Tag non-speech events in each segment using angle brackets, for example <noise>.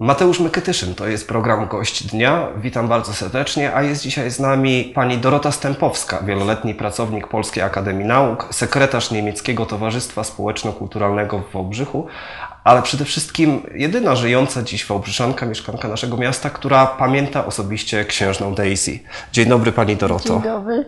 Mateusz Mykytyszyn to jest program Gość Dnia. Witam bardzo serdecznie, a jest dzisiaj z nami pani Dorota Stępowska, wieloletni pracownik Polskiej Akademii Nauk, sekretarz Niemieckiego Towarzystwa Społeczno-Kulturalnego w Wałbrzychu, ale przede wszystkim jedyna żyjąca dziś Wałbrzyczanka, mieszkanka naszego miasta, która pamięta osobiście księżną Daisy. Dzień dobry pani Doroto. Dzień dobry.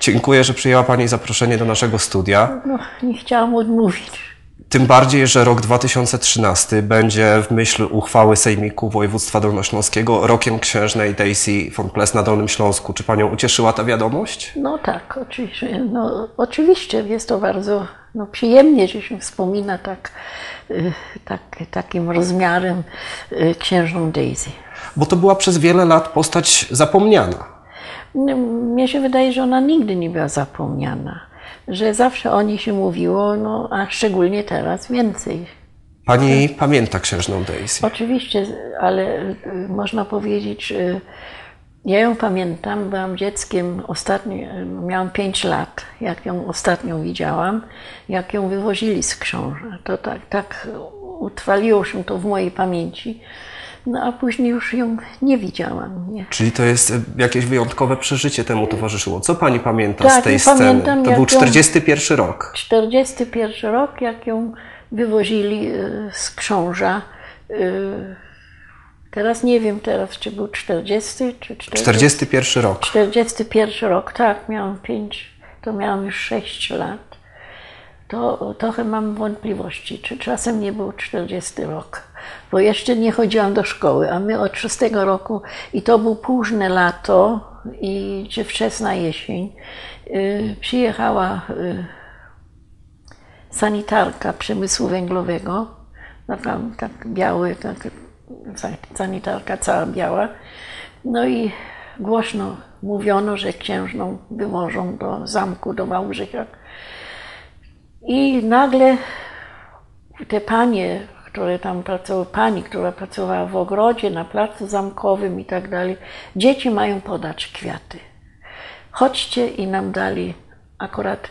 Dziękuję, że przyjęła pani zaproszenie do naszego studia. No, nie chciałam odmówić. Tym bardziej, że rok 2013 będzie w myśl uchwały Sejmiku Województwa Dolnośląskiego rokiem księżnej Daisy von Ples na Dolnym Śląsku. Czy panią ucieszyła ta wiadomość? No tak, oczywiście. No, oczywiście jest to bardzo no, przyjemnie, że się wspomina tak, y, tak, takim rozmiarem y, księżną Daisy. Bo to była przez wiele lat postać zapomniana. No, Mnie się wydaje, że ona nigdy nie była zapomniana. Że zawsze o niej się mówiło, no, a szczególnie teraz więcej. Pani pamięta księżną Daisy. Oczywiście, ale y, można powiedzieć, że ja ją pamiętam, byłam dzieckiem ostatnio, miałam 5 lat, jak ją ostatnio widziałam, jak ją wywozili z książa. To tak, tak utrwaliło się to w mojej pamięci. No a później już ją nie widziałam. Nie. Czyli to jest e, jakieś wyjątkowe przeżycie temu towarzyszyło. Co pani pamięta Tak, z tej sceny? pamiętam, to był ją- 41 rok. 41 rok, jak ją wywozili y, z książa. y, Teraz nie wiem teraz, czy był 40 czy 40. 41 rok. 41 rok, tak, miałam 5, to miałam już 6 lat. To trochę mam wątpliwości, czy czasem nie był 40 rok, bo jeszcze nie chodziłam do szkoły, a my od 6 roku, i to był późne lato, i czy wczesna jesień, y, przyjechała y, sanitarka przemysłu węglowego, taka, tak biały, tak, sa- sanitarka cała biała. No i głośno mówiono, że księżną wywożą do zamku, do Wałbrzycha. I nagle te panie, które tam pracowały, pani, która pracowała w ogrodzie, na placu zamkowym i tak dalej, dzieci mają podać kwiaty. Chodźcie i nam dali, akurat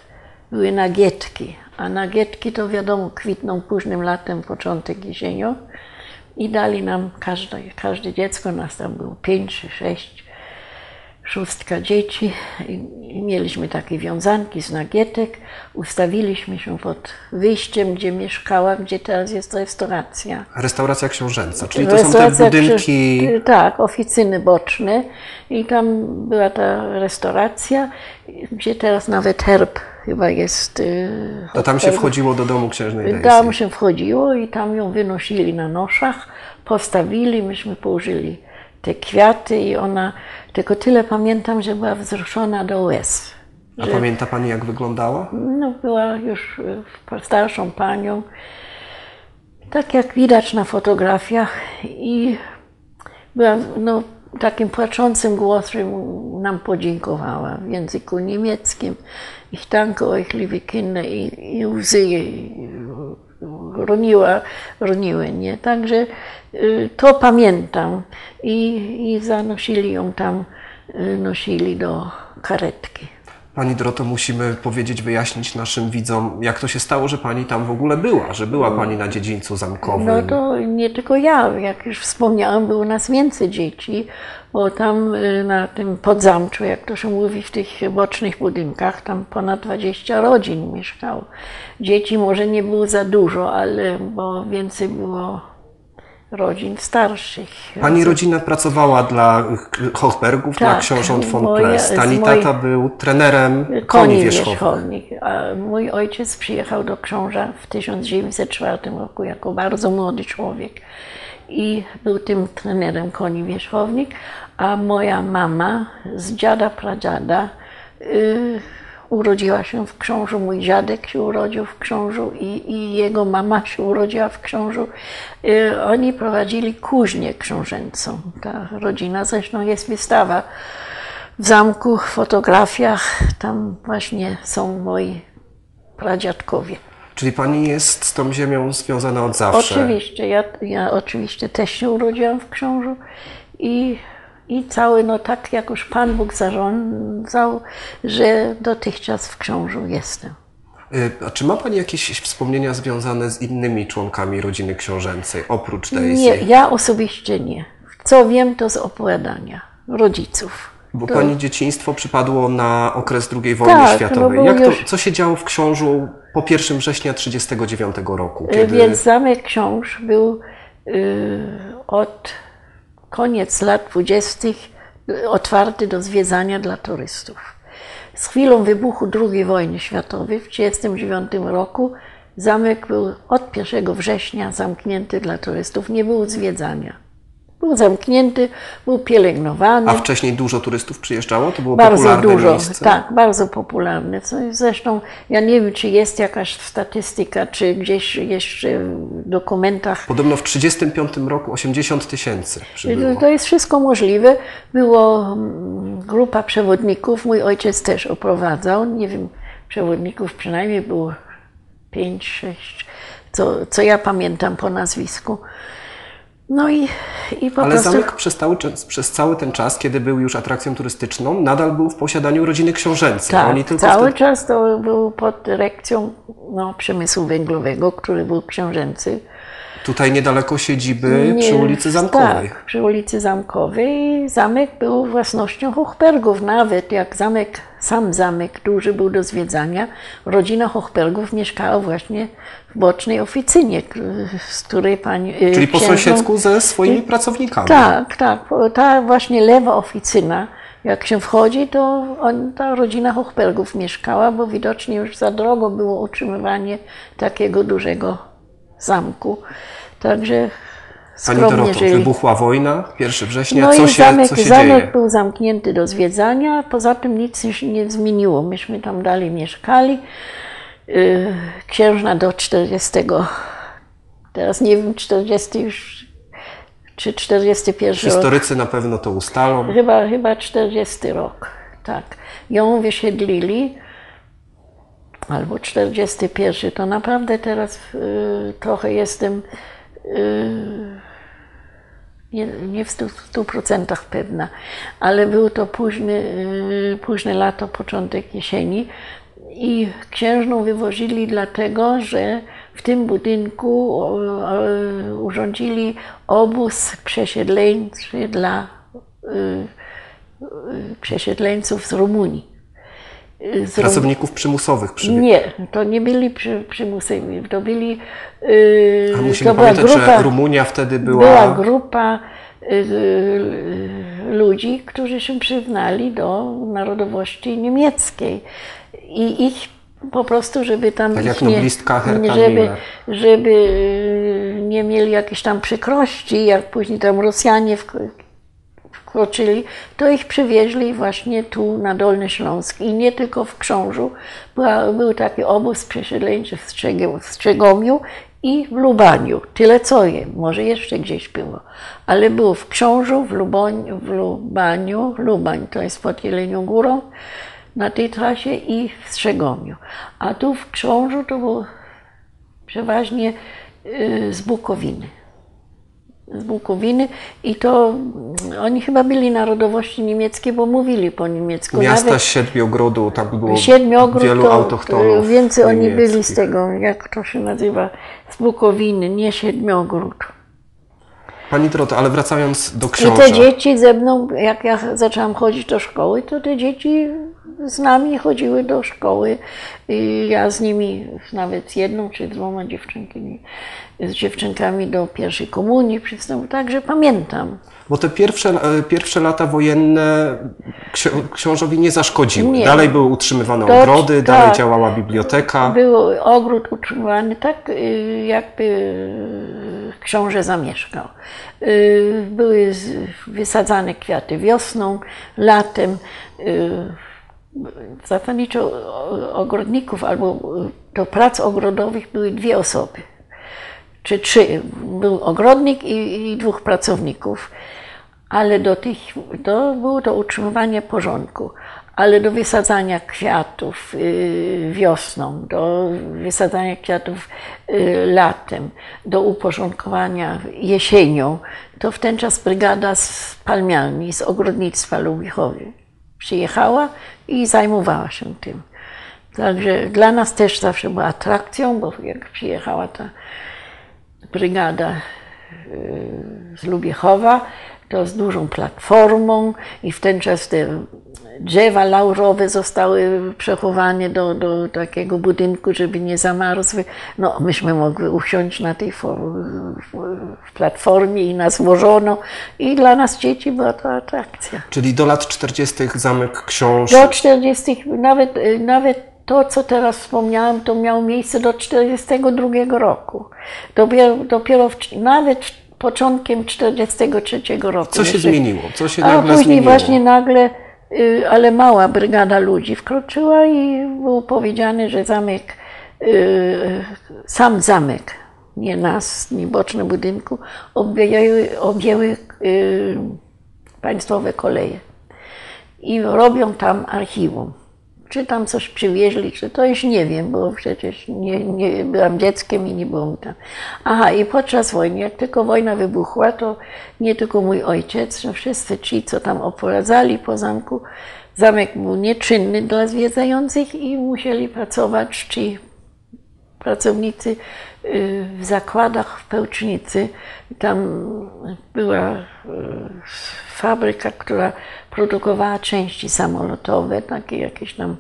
były nagietki, a nagietki to wiadomo kwitną późnym latem, początek jesienią. I dali nam każde, każde dziecko, nas tam było pięć czy sześć, szóstka dzieci mieliśmy takie wiązanki z nagietek, ustawiliśmy się pod wyjściem, gdzie mieszkałam, gdzie teraz jest restauracja. Restauracja książęca, czyli to są te Restauracja budynki... Tak, oficyny boczne i tam była ta restauracja, gdzie teraz nawet herb chyba jest. y, To tam się wchodziło do domu księżnej Daisy. Tam się wchodziło i tam ją wynosili na noszach, postawili, myśmy położyli te kwiaty i ona, tylko tyle pamiętam, że była wzruszona do łez. A pamięta pani jak wyglądała? No, była już y, starszą panią, tak jak widać na fotografiach i była no, takim płaczącym głosem nam podziękowała w języku niemieckim. Ich danke euch, liebe Kinder, i, i łzy roniła, roniły, nie? Także to pamiętam i, i zanosili ją tam, y, nosili do karetki. Pani Doroto, musimy powiedzieć, wyjaśnić naszym widzom, jak to się stało, że pani tam w ogóle była, że była pani na dziedzińcu zamkowym. No to nie tylko ja, jak już wspomniałam, było nas więcej dzieci, bo tam y, na tym podzamczu, jak to się mówi, w tych bocznych budynkach, tam ponad 20 rodzin mieszkało. Dzieci może nie było za dużo, ale bo więcej było rodzin starszych. Pani rodzina pracowała dla Hochbergów, dla Tak, książąt von moja- Ples. z Pani mojej- tata był trenerem koni, koni wierzchownych. Mój ojciec przyjechał do Książa w 1904 roku jako bardzo młody człowiek i był tym trenerem koni wierzchownych, a moja mama z dziada pradziada y, urodziła się w Książu. Mój dziadek się urodził w Książu i, i jego mama się urodziła w Książu. Y, oni prowadzili kuźnię książęcą. Ta rodzina, zresztą jest wystawa w zamku, w fotografiach, tam właśnie są moi pradziadkowie. Czyli pani jest z tą ziemią związana od zawsze. Oczywiście, ja, ja oczywiście też się urodziłam w Książu i, i cały, no tak jak już Pan Bóg zarządzał, że dotychczas w Książu jestem. Y, a czy ma Pani jakieś wspomnienia związane z innymi członkami rodziny książęcej, oprócz Daisy? Nie, ja osobiście nie. Co wiem, to z opowiadania rodziców. Bo To- Pani dzieciństwo przypadło na okres II wojny Tak, no światowej. Jak to, już- co się działo w Książu po 1 września 1939 roku? Y, Więc Zamek Książ był y, od koniec lat 20. otwarty do zwiedzania dla turystów. Z chwilą wybuchu II wojny światowej w 1939 roku zamek był od 1 września zamknięty dla turystów, nie było zwiedzania. Był zamknięty, był pielęgnowany. A wcześniej dużo turystów przyjeżdżało? To było Bardzo dużo, miejsce? tak, bardzo popularne. Co Zresztą ja nie wiem, czy jest jakaś statystyka, czy gdzieś jeszcze w dokumentach. Podobno w 1935 roku 80 tysięcy przybyło. To jest wszystko możliwe. Było mm, grupa przewodników, mój ojciec też oprowadzał, nie wiem, przewodników przynajmniej było pięć, sześć, co, co ja pamiętam po nazwisku. No i, i po Ale prostu... zamek przez cały, przez cały ten czas, kiedy był już atrakcją turystyczną, nadal był w posiadaniu rodziny książęcej. Tak, Oni tylko cały wtedy... czas to był pod dyrekcją no, przemysłu węglowego, który był książęcy. Tutaj niedaleko siedziby przy Nie, ulicy Zamkowej. Tak, przy ulicy Zamkowej. Zamek był własnością Hochbergów. Nawet jak zamek, sam zamek duży był do zwiedzania, rodzina Hochbergów mieszkała właśnie w bocznej oficynie, z której pani y, Czyli po sąsiedzku ze swoimi pracownikami. Tak, tak. Ta właśnie lewa oficyna, jak się wchodzi, to on, ta rodzina Hochbergów mieszkała, bo widocznie już za drogo było utrzymywanie takiego dużego zamku. Także Pani Doroto, żyli. wybuchła wojna, 1 września, No co i się, zamek, co się zamek dzieje? był zamknięty do zwiedzania, poza tym nic się nie zmieniło. Myśmy tam dalej mieszkali. Yy, Księżna do 40, teraz nie wiem, 40 już, czy 41 rok. Historycy na pewno to ustalą. Chyba, chyba 40 rok, tak. Ją wysiedlili, albo 41. To naprawdę teraz y, trochę jestem y, nie, nie w stu, stu procentach pewna, ale był to późny, y, późne lato, początek jesieni i księżną wywozili dlatego, że w tym budynku o, urządzili obóz przesiedleńczy dla przesiedleńców z Rumunii. Y, Pracowników przymusowych przybyli. nie, to nie byli przy, przymusowi, to byli. Yy, A musimy to była pamiętać, grupa, że Rumunia wtedy była... była grupa yy, ludzi, którzy się przyznali do narodowości niemieckiej. I ich po prostu, żeby tam. Tak jak noblistka Herta żeby, żeby yy, nie mieli jakichś tam przykrości, jak później tam Rosjanie wk- wkroczyli, to ich przywieźli właśnie tu na Dolny Śląsk i nie tylko w Krzążu. Była, był taki obóz przesiedleńczy w, Strzegomiu i w Lubaniu. Tyle co je, może jeszcze gdzieś było. Ale było w Krzążu, w, w Lubaniu, Lubań to jest pod Jelenią Górą, na tej trasie i w Strzegomiu. A tu w Krzążu to było przeważnie y, z Bukowiny z Bukowiny i to oni chyba byli narodowości niemieckiej, bo mówili po niemiecku. Miasta Nawet Siedmiogrodu, tam było Siedmiogród wielu to autochtonów y, więcej oni byli z tego, jak to się nazywa, z Bukowiny, nie Siedmiogród. Pani Doroto, ale wracając do I te dzieci ze mną, jak ja zaczęłam chodzić do szkoły, to te dzieci z nami chodziły do szkoły. I ja z nimi, nawet z jedną czy dwoma dziewczynkami, z dziewczynkami do pierwszej komunii przystąpiłam. Także pamiętam. Bo te pierwsze, e, pierwsze lata wojenne ksi książowi nie zaszkodziły. Nie. Dalej były utrzymywane To- ogrody, tak. dalej działała biblioteka. Był ogród utrzymywany tak, y, jakby y, książę zamieszkał. Y, Były wysadzane kwiaty wiosną, latem. Zasadniczo o- ogrodników albo y, do prac ogrodowych były dwie osoby, czy trzy. Był ogrodnik i, i dwóch pracowników ale do tych, to było to utrzymywanie porządku, ale do wysadzania kwiatów y, wiosną, do wysadzania kwiatów y, latem, do uporządkowania jesienią, to w ten czas brygada z palmiami, z ogrodnictwa Lubichowy przyjechała i zajmowała się tym. Także dla nas też zawsze była atrakcją, bo jak przyjechała ta brygada y, z Lubiechowa, to z dużą platformą i w ten czas te drzewa laurowe zostały przechowane do, do takiego budynku, żeby nie zamarzły. No, myśmy mogły usiąść na tej platformie i nas włożono i dla nas dzieci była to atrakcja. Czyli do lat 40. zamek książ... Do 40. nawet, nawet to, co teraz wspomniałam, to miało miejsce do 1942 roku. Dopiero, dopiero w, nawet początkiem 1943 roku. Co się jeszcze. zmieniło? Co się A później zmieniło? właśnie nagle, y, ale mała brygada ludzi wkroczyła i było powiedziane, że zamek, y, sam zamek, nie nas, nie boczne budynku, objęły, objęły y, państwowe koleje. I robią tam archiwum. Czy tam coś przywieźli, czy to już nie wiem, bo przecież nie, nie byłam dzieckiem i nie byłam tam. Aha, i podczas wojny, jak tylko wojna wybuchła, to nie tylko mój ojciec, no wszyscy ci, co tam oprowadzali po zamku, zamek był nieczynny dla zwiedzających i musieli pracować ci pracownicy y, w zakładach w Pełcznicy. Tam była y, fabryka, która produkowała części samolotowe, takie jakieś tam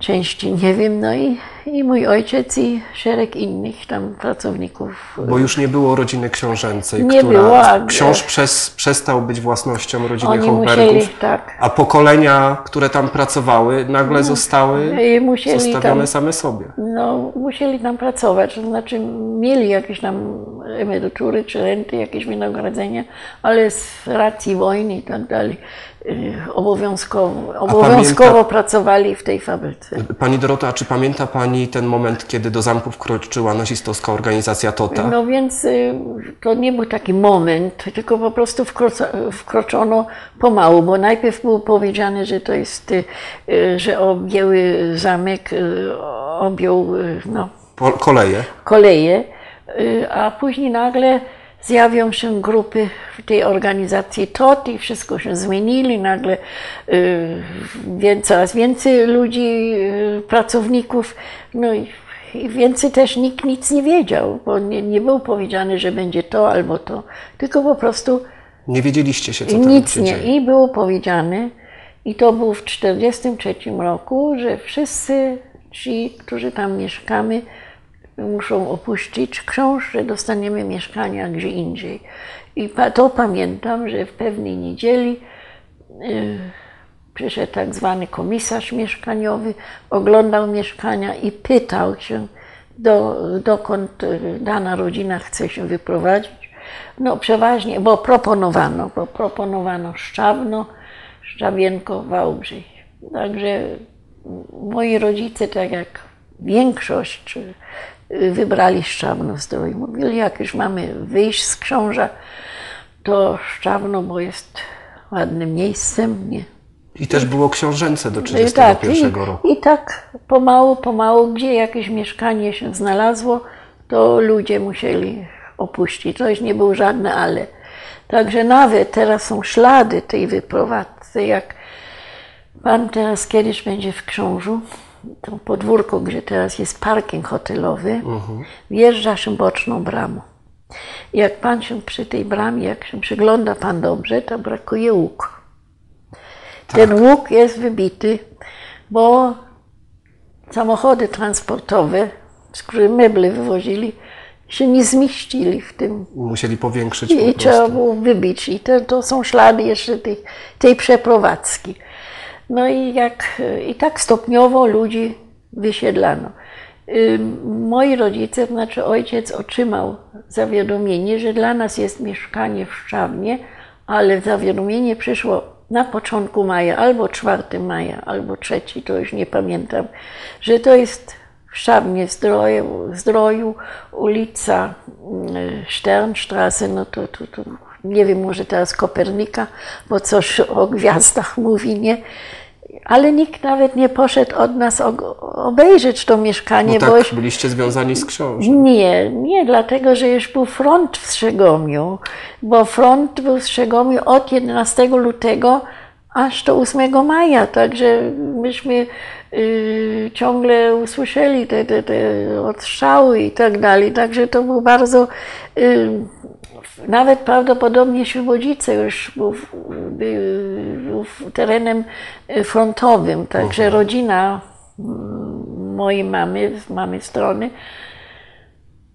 części, nie wiem, no i, i mój ojciec i szereg innych tam pracowników. Bo już nie było rodziny książęcej, Nie która było, a- książ przez, przestał być własnością rodziny Oni Hochbergów, musieli, tak, a pokolenia, które tam pracowały, nagle zostały zostawione tam, same sobie. no, musieli tam pracować, to znaczy mieli jakieś tam emerytury czy renty, jakieś wynagrodzenia, ale z racji wojny i tak dalej obowiązkowo, obowiązkowo pamięta- pracowali w tej fabryce. Pani Dorota, a czy pamięta Pani ten moment, kiedy do zamku wkroczyła nazistowska organizacja TOTA? No więc y, to nie był taki moment, tylko po prostu wkroczono pomału, bo najpierw było powiedziane, że to jest, y, y, że objęły zamek, y, objął y, no, koleje. koleje, y, a później nagle zjawią się grupy w tej organizacji TOT i wszystko się zmienili, nagle y, coraz więcej ludzi, y, pracowników, no i, i więcej też nikt nic nie wiedział, bo nie, nie było powiedziane, że będzie to albo to, tylko po prostu Nie wiedzieliście się, co tam nic się nie. dzieje. I było powiedziane, i to było w 1943 roku, że wszyscy ci, którzy tam mieszkamy, muszą opuścić że dostaniemy mieszkania gdzie indziej. I to pamiętam, że w pewnej niedzieli y, przyszedł tak zwany komisarz mieszkaniowy, oglądał mieszkania i pytał się, do, dokąd y, dana rodzina chce się wyprowadzić. No przeważnie, bo proponowano, bo proponowano Szczawno, Szczawienko, Wałbrzych. Także moi rodzice, tak jak większość, wybrali Szczawno zdrój. Mówili, jak już mamy wyjść z Krząża, to Szczawno, bo jest ładnym miejscem. Nie, I też było książęce do i 1931 tak, roku. i, I tak pomału, pomału, gdzie jakieś mieszkanie się znalazło, to ludzie musieli opuścić. To już nie było żadne ale. Także nawet teraz są ślady tej wyprowadzki. Jak pan teraz kiedyś będzie w Krzążu, to podwórko, gdzie teraz jest parking hotelowy, wjeżdża się boczną bramą. Jak pan się przy tej bramie, jak się przygląda pan dobrze, to brakuje łuku. Ten łuk jest wybity, bo samochody transportowe, z których meble wywozili, się nie zmieścili w tym. Musieli powiększyć I, po trzeba było wybić. I to, to są ślady jeszcze tej, tej przeprowadzki. No i, jak, i tak stopniowo ludzi wysiedlano. Ym, Moi rodzice, znaczy ojciec, otrzymał zawiadomienie, że dla nas jest mieszkanie w Szczawnie, ale zawiadomienie przyszło na początku maja, albo 4 maja, albo 3, to już nie pamiętam, że to jest w Szczawnie Zdroju, Zdroju ulica y, Sternstraße, no to, to, to nie wiem, może teraz Kopernika, bo coś o gwiazdach mówi, nie? Ale nikt nawet nie poszedł od nas obejrzeć to mieszkanie, Bo bo tak, już byliście związani z książą. nie, nie, dlatego że już był front w Strzegomiu, bo front był w Strzegomiu od 11 lutego aż do 8 maja, także myśmy y, ciągle usłyszeli te, te, te odstrzały i tak dalej, także to był bardzo, y, nawet prawdopodobnie Świebodzice już był, był terenem frontowym, także rodzina mm, mojej mamy, z mamy strony,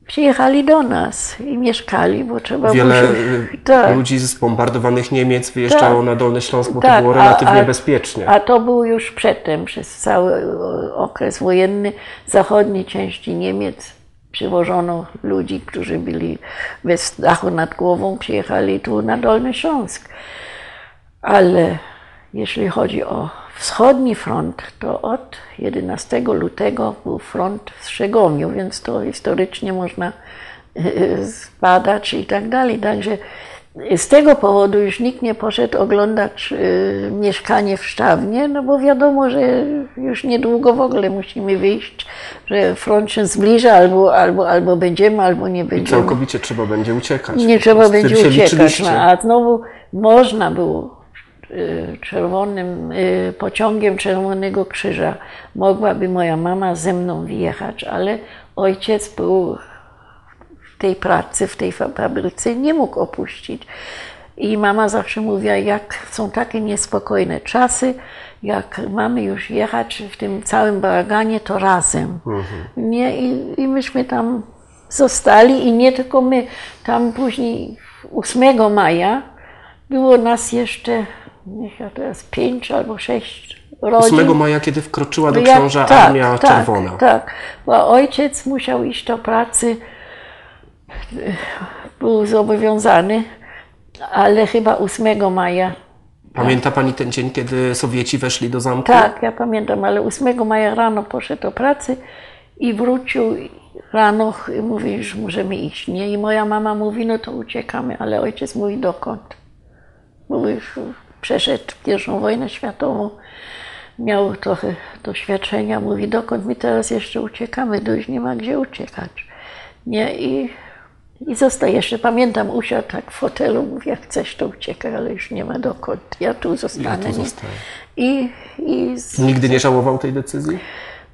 przyjechali do nas i mieszkali, bo trzeba Wiele było... <laughs> Tak. ludzi z bombardowanych Niemiec wyjeżdżało Tak. na Dolny Śląsk, bo Tak, to było a- relatywnie a- bezpiecznie. A to był już przedtem, przez cały okres wojenny, zachodniej części Niemiec przywożono ludzi, którzy byli bez dachu nad głową, przyjechali tu na Dolny Śląsk. Ale jeśli chodzi o wschodni front, to od 11 lutego był front w Strzegomiu, więc to historycznie można e, zbadać i tak dalej. Także z tego powodu już nikt nie poszedł oglądać e, mieszkanie w Szczawnie, no bo wiadomo, że już niedługo w ogóle musimy wyjść, że front się zbliża, albo, albo, albo będziemy, albo nie I będziemy. całkowicie trzeba będzie uciekać. Nie trzeba będzie uciekać. No, a znowu można było czerwonym y, pociągiem Czerwonego Krzyża. Mogłaby moja mama ze mną wyjechać, ale ojciec był w tej pracy, w tej fa- fabryce, nie mógł opuścić. I mama zawsze mówiła, jak są takie niespokojne czasy, jak mamy już jechać w tym całym bałaganie, to razem. Nie? I, I myśmy tam zostali i nie tylko my. Tam później 8 maja było nas jeszcze, niech ja teraz pięć albo sześć rodzin. 8 maja, kiedy wkroczyła do książa tak, Armia tak, Czerwona. Tak, bo ojciec musiał iść do pracy, był zobowiązany, ale chyba 8 maja. Pamięta Pani ten dzień, kiedy Sowieci weszli do zamku? Tak, ja pamiętam, ale 8 maja rano poszedł do pracy i wrócił rano i mówi, że możemy iść. Nie? I moja mama mówi, no to uciekamy, ale ojciec mówi, dokąd? Mówi, przeszedł pierwszą wojnę światową, miał trochę doświadczenia, mówi, dokąd my teraz jeszcze uciekamy, to już nie ma gdzie uciekać. Nie? I, i zostaje, jeszcze pamiętam, usiadł tak w fotelu, mówi, jak chcesz to uciekaj, ale już nie ma dokąd, ja tu zostanę. Ja tu zostanę. I, i z, Nigdy nie żałował tej decyzji?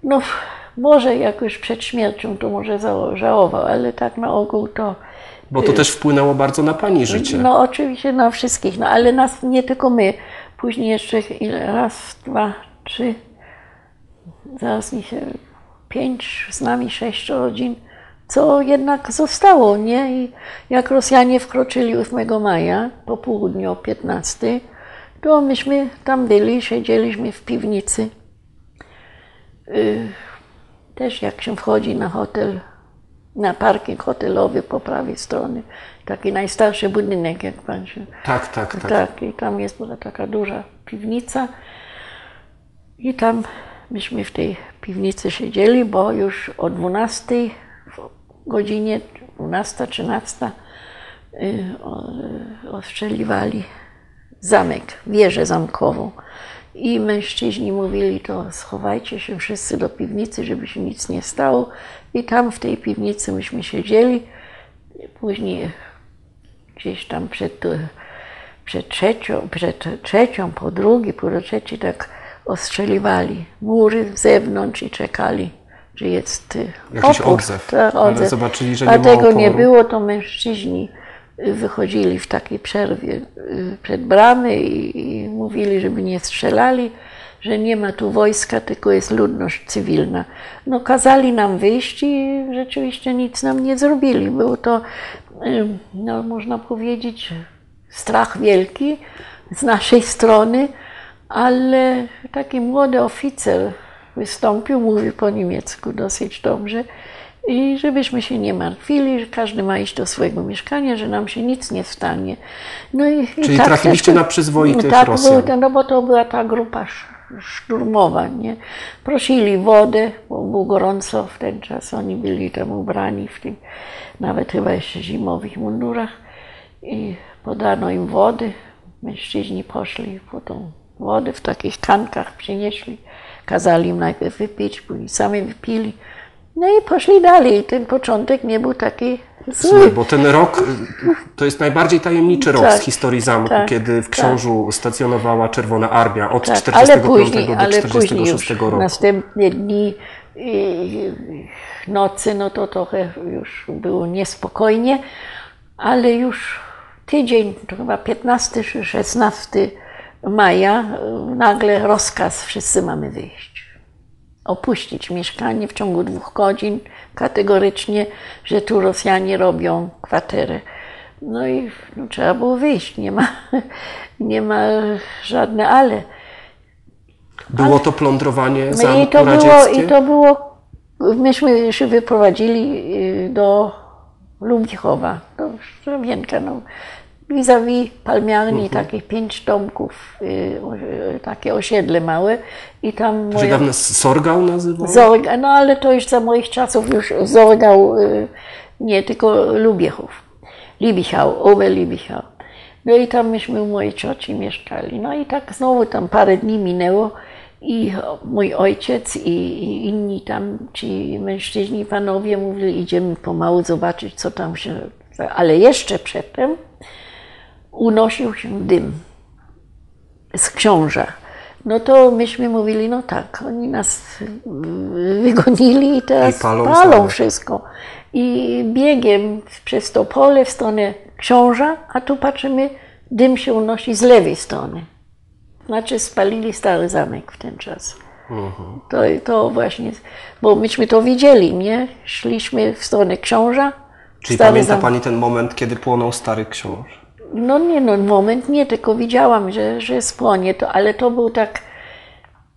no, może jakoś przed śmiercią to może żałował, ale tak na ogół to. Bo to też wpłynęło bardzo na Pani życie. No oczywiście na wszystkich, no ale nas nie tylko my. Później jeszcze? Raz, dwa, trzy, zaraz mi się pięć, z nami sześć rodzin, co jednak zostało, nie? I jak Rosjanie wkroczyli 8 maja, po południu o 15, to myśmy tam byli, siedzieliśmy w piwnicy. Y, Też jak się wchodzi na hotel, na parking hotelowy po prawej stronie, taki najstarszy budynek, jak pan się Tak, tak, tak. tak, i tam jest była taka duża piwnica. I tam myśmy w tej piwnicy siedzieli, bo już o 12 w godzinie 12, 13 y, y, ostrzeliwali zamek, wieżę zamkową. I mężczyźni mówili to schowajcie się wszyscy do piwnicy, żeby się nic nie stało. I tam w tej piwnicy myśmy siedzieli. Później gdzieś tam przed, przed trzecią, przed trzecią, po drugiej, po trzeciej tak ostrzeliwali mury z zewnątrz i czekali, że jest Jakiś opór. odzew. Tak, Ale odzew. zobaczyli, że A nie tego nie było, to mężczyźni wychodzili w takiej przerwie y, przed bramy i, i mówili, żeby nie strzelali, że nie ma tu wojska, tylko jest ludność cywilna. No kazali nam wyjść i rzeczywiście nic nam nie zrobili. Był to, y, no można powiedzieć, strach wielki z naszej strony, ale taki młody oficer wystąpił, mówił po niemiecku dosyć dobrze i żebyśmy się nie martwili, że każdy ma iść do swojego mieszkania, że nam się nic nie stanie. No i, i Czyli tak trafiliście też- na przyzwoitych tak, Rosjan. To- no bo to była ta grupa sz- szturmowa, nie? Prosili wodę, bo było gorąco w ten czas, oni byli tam ubrani w tych, nawet chyba jeszcze zimowych mundurach i podano im wody. Mężczyźni poszli po tą wodę w takich kankach, przynieśli, kazali im najpierw wypić, później sami wypili. No i poszli dalej. Ten początek nie był taki Słuchaj, bo ten rok y, to jest najbardziej tajemniczy rok Tak, z historii zamku, tak, kiedy w tak. Książu stacjonowała Czerwona Armia od Tak, 45 ale później, do ale 46 później już roku. następne dni i nocy, no to trochę już było niespokojnie, ale już tydzień, to chyba 15 czy 16 maja, y, nagle rozkaz, wszyscy mamy wyjść. Opuścić mieszkanie w ciągu dwóch godzin kategorycznie, że tu Rosjanie robią kwaterę. No i no, trzeba było wyjść, nie ma, <laughs> nie ma żadne ale. Było to plądrowanie zamku I to było, i to było, myśmy się wyprowadzili y, do Lubichowa, do Szczewienka, no. Vis-a-vis palmiarni, Mhm. takich pięć domków, y, takie osiedle małe i tam To się moja... dawno Sorgał nazywał? Zorga, no ale to już za moich czasów już Zorgał, y, nie, tylko Lubiechów. Libichał, Oberlibichał. No i tam myśmy u mojej cioci mieszkali. No i tak znowu tam parę dni minęło i mój ojciec i, i inni tam, ci mężczyźni, panowie mówili, idziemy pomału zobaczyć, co tam się... Ale jeszcze przedtem unosił się dym z książa. No to myśmy mówili, no tak, oni nas wygonili i teraz I palą palą, wszystko. I biegiem przez to pole w stronę książa, a tu patrzymy, dym się unosi z lewej strony. Znaczy spalili stary zamek w ten czas. To, to właśnie, bo myśmy to widzieli, nie? Szliśmy w stronę książa. Czyli pamięta zamek. Pani ten moment, kiedy płonął stary książ? No nie, no moment nie, tylko widziałam, że, że spłonie to, ale to był tak,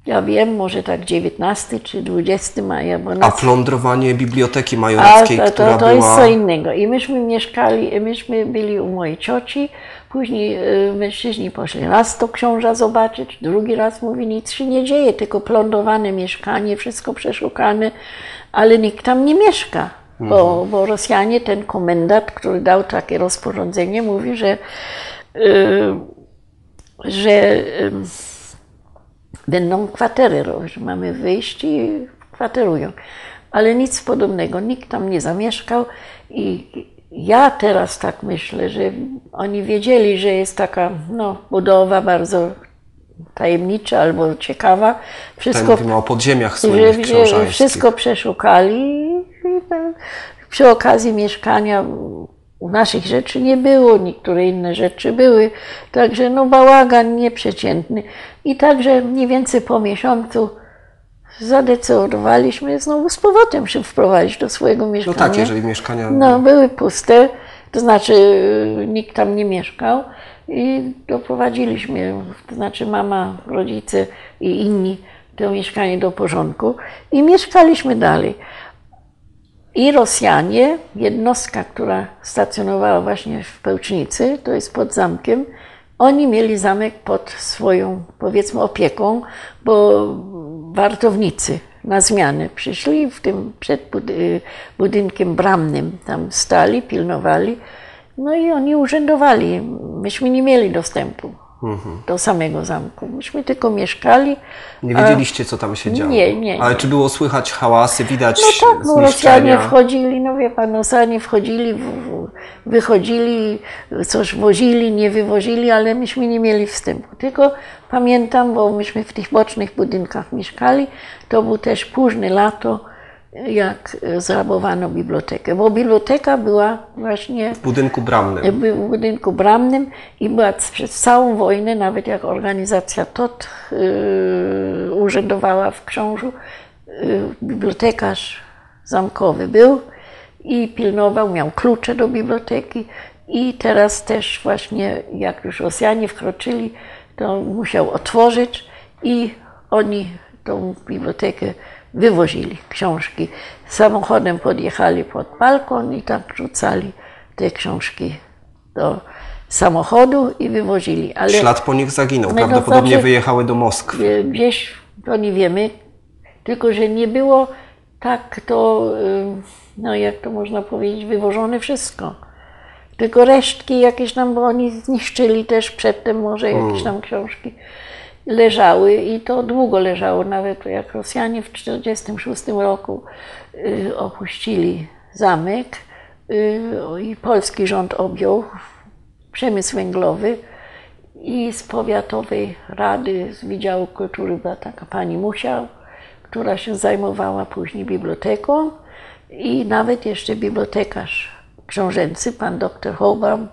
ja wiem, może tak 19 czy 20 maja, bo A nas... plądrowanie Biblioteki A Majorackiej, to, która to, to jest była... co innego. I myśmy mieszkali, myśmy byli u mojej cioci, później y, mężczyźni poszli raz to książa zobaczyć, drugi raz mówi, nic się nie dzieje, tylko plądrowane mieszkanie, wszystko przeszukane, ale nikt tam nie mieszka. Bo, bo Rosjanie, ten komendant, który dał takie rozporządzenie, mówi, że, y, że y, będą kwatery, ro- że mamy wyjść i kwaterują. Ale nic podobnego, nikt tam nie zamieszkał i ja teraz tak myślę, że oni wiedzieli, że jest taka no, budowa bardzo tajemnicza albo ciekawa. Wszystko Ten mówimy o podziemiach słynnych że wszystko przeszukali przy okazji mieszkania u naszych rzeczy nie było, niektóre inne rzeczy były, także no bałagan nieprzeciętny. I także mniej więcej po miesiącu zadecydowaliśmy znowu z powrotem się wprowadzić do swojego No mieszkania. tak, jeżeli mieszkania... No, były puste, to znaczy y, nikt tam nie mieszkał i doprowadziliśmy, to znaczy mama, rodzice i inni to mieszkanie do porządku i mieszkaliśmy dalej. I Rosjanie, jednostka, która stacjonowała właśnie w Pełcznicy, to jest pod zamkiem, oni mieli zamek pod swoją, powiedzmy, opieką, bo wartownicy na zmianę przyszli w tym przed y, budynkiem bramnym, tam stali, pilnowali, no i oni urzędowali. Myśmy nie mieli dostępu do samego zamku. Myśmy tylko mieszkali. Nie wiedzieliście, co tam się działo. Nie, nie, Ale czy było słychać hałasy, widać No tak, bo Rosjanie wchodzili, no wie pan, Rosjanie wchodzili, wychodzili, coś wozili, nie wywozili, ale myśmy nie mieli wstępu. Tylko pamiętam, bo myśmy w tych bocznych budynkach mieszkali, to był też późne lato, jak e, zrabowano bibliotekę, bo biblioteka była właśnie W budynku bramnym. w budynku bramnym i była przez całą wojnę, nawet jak organizacja TOT yy, urzędowała w Książu, yy, bibliotekarz zamkowy był i pilnował, miał klucze do biblioteki i teraz też właśnie jak już Rosjanie wkroczyli, to musiał otworzyć i oni tą bibliotekę wywozili, książki. Samochodem podjechali pod balkon i tak rzucali te książki do samochodu i wywozili. Ale Ślad po nich zaginął. No Prawdopodobnie znaczy- wyjechały do Moskwy. e, gdzieś, to nie wiemy, tylko że nie było tak to, y, no jak to można powiedzieć, wywożone wszystko. Tylko resztki jakieś tam, bo oni zniszczyli też przedtem może jakieś tam książki leżały i to długo leżało, nawet jak Rosjanie w 1946 roku y, opuścili zamek, y, i polski rząd objął przemysł węglowy i z powiatowej rady z Wydziału Kultury była taka pani Musiał, która się zajmowała później biblioteką i nawet jeszcze bibliotekarz książęcy, pan dr Hobaum,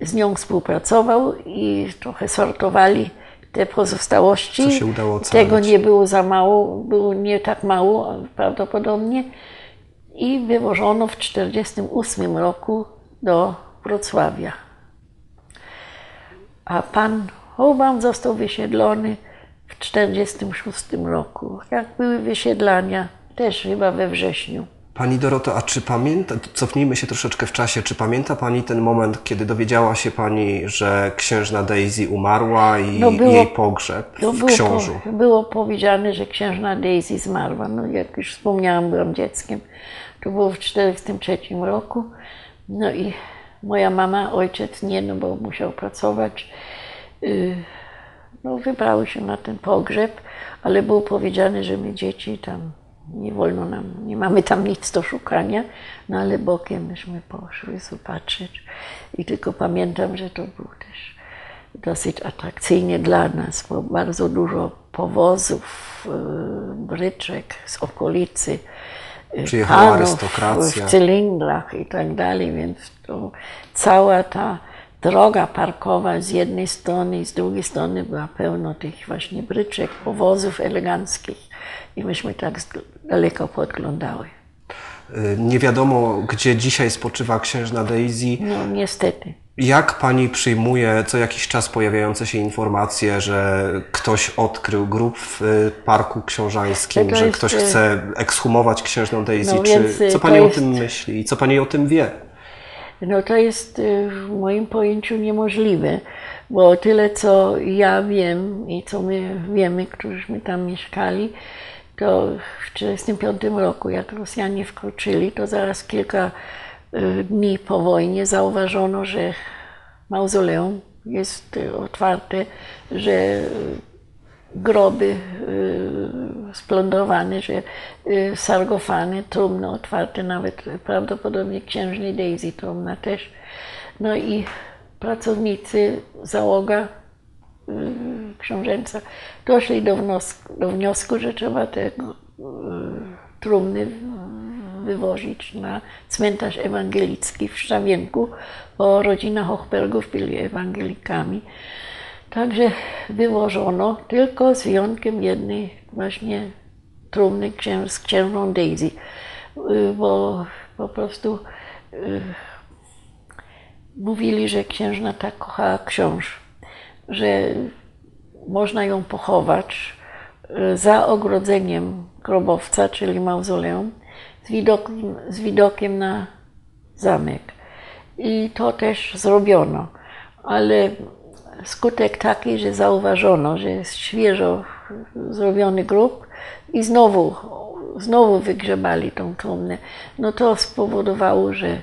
z nią współpracował i trochę sortowali te pozostałości. Tego nie było za mało, było nie tak mało prawdopodobnie. I wywożono w 1948 roku do Wrocławia. A pan Hobaum został wysiedlony w 1946 roku. Jak były wysiedlania, też chyba we wrześniu. Pani Doroto, a czy pamięta, cofnijmy się troszeczkę w czasie, czy pamięta Pani ten moment, kiedy dowiedziała się Pani, że księżna Daisy umarła i No było- jej pogrzeb To w było, książu? było powiedziane, że księżna Daisy zmarła. No, jak już wspomniałam, byłam dzieckiem. To było w 1943 roku. No i moja mama, ojciec nie, no bo musiał pracować. Y, No, wybrały się na ten pogrzeb, ale było powiedziane, że my dzieci tam nie wolno nam, nie mamy tam nic do szukania, no ale bokiem myśmy poszły zobaczyć. I tylko pamiętam, że to był też dosyć atrakcyjnie dla nas, bo bardzo dużo powozów, y, bryczek z okolicy, y, Przyjechała arystokracja. w cylindrach i tak dalej, więc to cała ta droga parkowa z jednej strony i z drugiej strony była pełno tych właśnie bryczek, powozów eleganckich i myśmy tak daleko podglądały. Y, Nie wiadomo, gdzie dzisiaj spoczywa księżna Daisy. No niestety. Jak pani przyjmuje co jakiś czas pojawiające się informacje, że ktoś odkrył grób w y, Parku Książańskim, Tego że jest, ktoś y, chce ekshumować księżną Daisy? No Czy, co pani jest- o tym myśli i co pani o tym wie? No to jest y, w moim pojęciu niemożliwe, bo tyle co ja wiem i co my wiemy, którzyśmy tam mieszkali, to w 1945 roku, jak Rosjanie wkroczyli, to zaraz kilka y, dni po wojnie zauważono, że mauzoleum jest y, otwarte, że groby y, splądrowane, że y, sargofany, trumny otwarte, nawet prawdopodobnie księżnej Daisy trumna też. No i pracownicy, załoga y, książęca doszli do wniosku, do wniosku że trzeba te trumny wywozić na cmentarz ewangelicki w Szczawienku, bo rodzina Hochbergów byli ewangelikami. Także wywożono tylko z wyjątkiem jednej właśnie trumny z księżną Daisy, Y, bo po prostu y, mówili, że księżna tak kochała książ, że można ją pochować y, za ogrodzeniem grobowca, czyli mauzoleum, z widokiem, z widokiem na zamek. I to też zrobiono, ale skutek taki, że zauważono, że jest świeżo zrobiony grób i znowu, znowu wygrzebali tą trumnę. No to spowodowało, że y,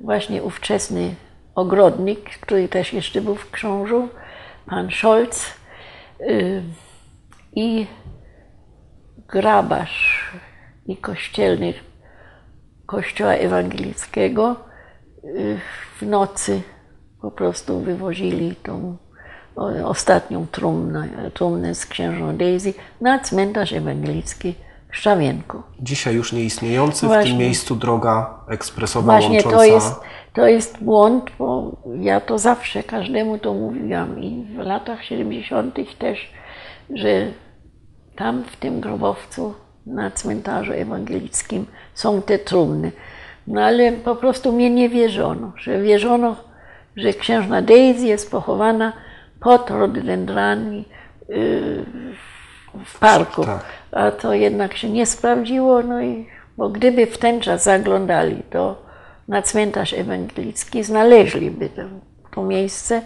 właśnie ówczesny ogrodnik, który też jeszcze był w książu, pan Scholz y, i grabarz i kościelny kościoła ewangelickiego y, w nocy po prostu wywozili tą ostatnią trumnę, trumnę z księżną Daisy na cmentarz ewangelicki w Szczawienku. Dzisiaj już nieistniejący, w tym Właśnie. miejscu droga ekspresowa Właśnie łącząca... to jest, to jest błąd, bo ja to zawsze każdemu to mówiłam i w latach 70. też, że tam w tym grobowcu na cmentarzu ewangelickim są te trumny. No ale po prostu mnie nie wierzono, że wierzono, że księżna Daisy jest pochowana pod rododendrami yy, w parku. Tak. A to jednak się nie sprawdziło, no i bo gdyby w ten czas zaglądali to na cmentarz ewangelicki, znaleźliby to, to miejsce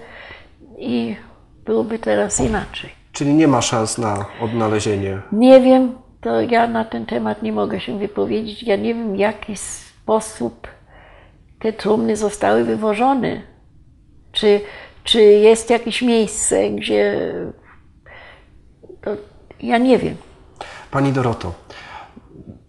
i byłoby teraz inaczej. Czyli nie ma szans na odnalezienie. Nie wiem, to ja na ten temat nie mogę się wypowiedzieć. Ja nie wiem, w jaki sposób te trumny zostały wywożone. Czy, czy jest jakieś miejsce, gdzie. To ja nie wiem. Pani Doroto,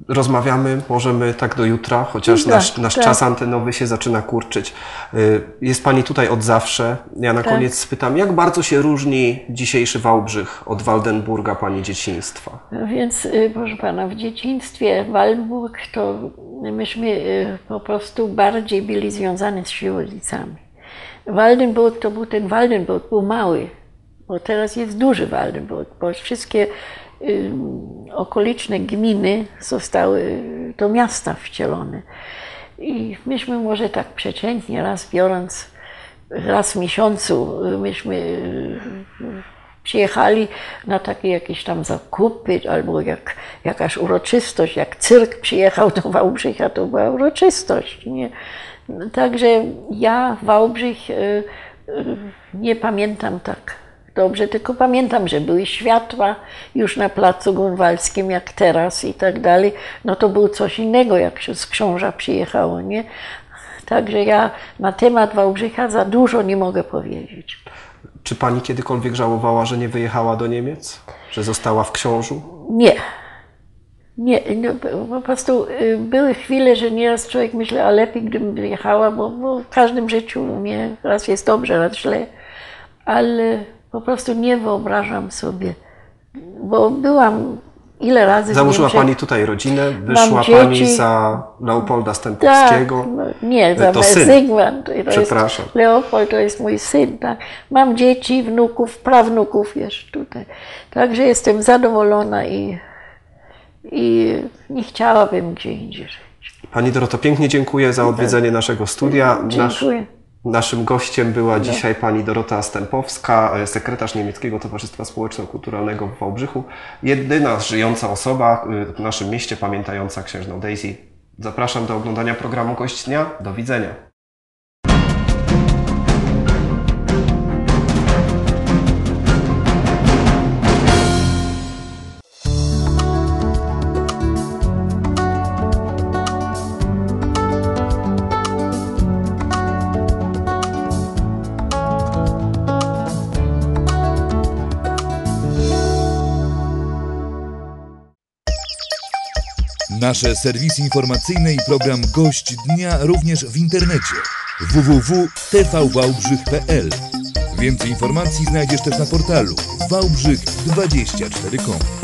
rozmawiamy, możemy tak do jutra, chociaż Tak, nasz, nasz tak. czas antenowy się zaczyna kurczyć. Y, Jest Pani tutaj od zawsze. Ja na Tak. koniec spytam, jak bardzo się różni dzisiejszy Wałbrzych od Waldenburga Pani dzieciństwa? Więc, y, proszę pana, w dzieciństwie Waldenburg to myśmy y, po prostu bardziej byli związani z Siłowicami. Waldenburg to był ten Waldenburg, był mały, bo teraz jest duży Waldenburg, bo wszystkie y, okoliczne gminy zostały do miasta wcielone. I myśmy może tak przeciętnie raz biorąc, raz w miesiącu, y, myśmy y, przyjechali na takie jakieś tam zakupy, albo jak jakaś uroczystość, jak cyrk przyjechał do Wałbrzycha, to była uroczystość. Nie? Także ja Wałbrzych y, y, nie pamiętam tak dobrze, tylko pamiętam, że były światła już na placu Grunwaldzkim, jak teraz i tak dalej. No to było coś innego, jak się z książa przyjechało, nie? Także ja na temat Wałbrzycha za dużo nie mogę powiedzieć. Czy Pani kiedykolwiek żałowała, że nie wyjechała do Niemiec? Że została w książu? Nie. Nie, no, po prostu y, były chwile, że nieraz człowiek myśli, a lepiej gdybym wyjechała, bo, bo w każdym życiu nie, raz jest dobrze, raz źle, ale po prostu nie wyobrażam sobie, bo byłam ile razy Założyła. Pani tutaj rodzinę, wyszła. Pani za Leopolda Tak, Stępowskiego. no, nie, To za syn. Zygmunt. To Przepraszam. Jest, Leopold to jest mój syn, tak. Mam dzieci, wnuków, prawnuków jeszcze tutaj. Także jestem zadowolona i, i nie chciałabym gdzie indziej żyć. Pani Doroto, pięknie dziękuję za odwiedzenie naszego studia. Nasz, Dziękuję. naszym gościem była dzisiaj pani Dorota Stępowska, sekretarz Niemieckiego Towarzystwa Społeczno-Kulturalnego w Wałbrzychu. Jedyna żyjąca osoba y, w naszym mieście pamiętająca księżną Daisy. Zapraszam do oglądania programu Gość Dnia. Do widzenia. Nasze serwisy informacyjne i program Gość Dnia również w internecie. www.tvwałbrzych.pl Więcej informacji znajdziesz też na portalu wałbrzych24.com